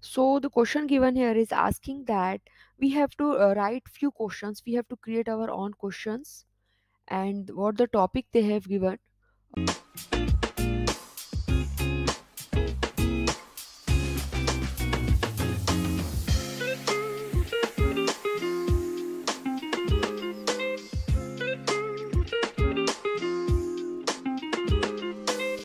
so the question given here is asking that we have to uh, write few questions. We have to create our own questions and what the topic they have given.